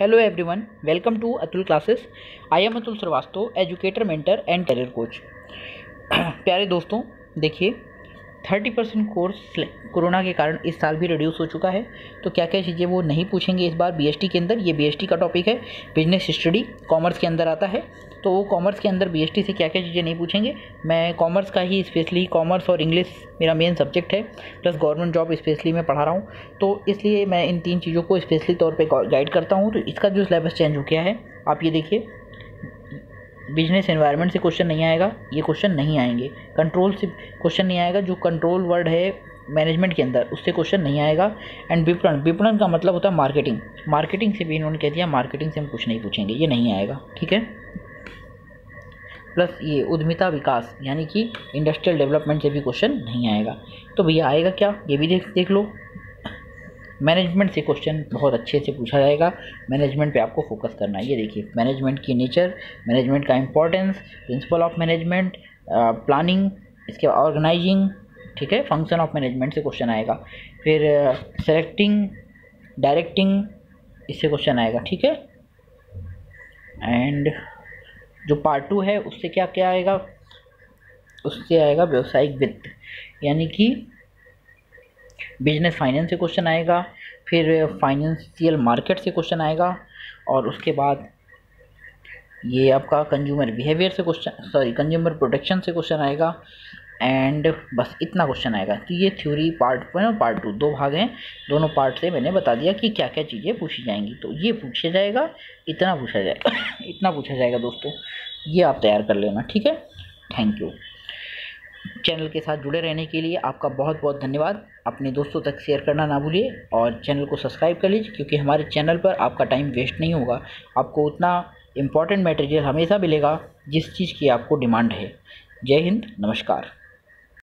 Hello everyone welcome to Atul classes I am Atul Shrivastava educator mentor and career coach प्यारे दोस्तों, देखिए thirty percent course corona के कारण इस साल भी रिड्यूस हो चुका है। तो क्या क्या चीज़ें वो नहीं पूछेंगे इस बार बीएसटी के अंदर? ये बीएसटी का टॉपिक है। बिज़नेस स्टडी कॉमर्स के अंदर आता है। तो वो कॉमर्स के अंदर बीएसटी से क्या क्या चीज़ें नहीं पूछेंगे। मैं कॉमर्स का ही स्पेशली कॉमर्स और इंग्लिश मेरा मेन सब्जेक्ट है। प्लस गवर्नमेंट जॉब स्पेशली मैं पढ़ा रहा हूँ। तो इसलिए मैं इन तीन चीज़ों को स्पेशली तौर पर गाइड करता हूँ। तो इसका जो सिलेबस चेंज हो गया है, आप ये देखिए। बिज़नेस एनवायरनमेंट से क्वेश्चन नहीं आएगा, ये क्वेश्चन नहीं आएँगे। कंट्रोल से क्वेश्चन नहीं आएगा, जो कंट्रोल वर्ड है मैनेजमेंट के अंदर, उससे क्वेश्चन नहीं आएगा। एंड विपणन विपणन का मतलब होता है मार्केटिंग मार्केटिंग से भी इन्होंने कह दिया मार्केटिंग से हम कुछ नहीं पूछेंगे, ये नहीं आएगा, ठीक है? प्लस ये उद्यमिता विकास, यानी कि इंडस्ट्रियल डेवलपमेंट से भी क्वेश्चन नहीं आएगा। तो भैया आएगा क्या? ये भी देख देख लो। मैनेजमेंट से क्वेश्चन बहुत अच्छे से पूछा जाएगा। मैनेजमेंट पे आपको फोकस करना है। ये देखिए, मैनेजमेंट की नेचर, मैनेजमेंट का importance principle of management planning इसके ऑर्गेनाइजिंग ठीक है? फ़ंक्शन ऑफ़ मैनेजमेंट से क्वेश्चन आएगा। फिर सेलेक्टिंग डायरेक्टिंग इससे क्वेश्चन आएगा, ठीक है? एंड जो पार्ट टू है, उससे क्या क्या आएगा? उससे आएगा व्यवसायिक वित्त। यानी कि बिज़नेस फाइनेंस से क्वेश्चन आएगा, फिर फाइनेंशियल मार्केट से क्वेश्चन आएगा, और उसके बाद ये आपका कंज्यूमर बिहेवियर से क्वेश्चन सॉरी कंज्यूमर प्रोटेक्शन से क्वेश्चन आएगा एंड बस इतना क्वेश्चन आएगा। तो ये थ्योरी पार्ट वन और पार्ट टू दो भाग हैं। दोनों पार्ट से मैंने बता दिया कि क्या क्या चीज़ें पूछी जाएँगी। तो ये पूछा जाएगा, इतना पूछा जाएगा इतना पूछा जाएगा दोस्तों। ये आप तैयार कर लेना, ठीक है? थैंक यू चैनल के साथ जुड़े रहने के लिए आपका बहुत बहुत धन्यवाद। अपने दोस्तों तक शेयर करना ना भूलिए और चैनल को सब्सक्राइब कर लीजिए क्योंकि हमारे चैनल पर आपका टाइम वेस्ट नहीं होगा। आपको उतना इंपॉर्टेंट मटेरियल हमेशा मिलेगा जिस चीज़ की आपको डिमांड है। जय हिंद, नमस्कार।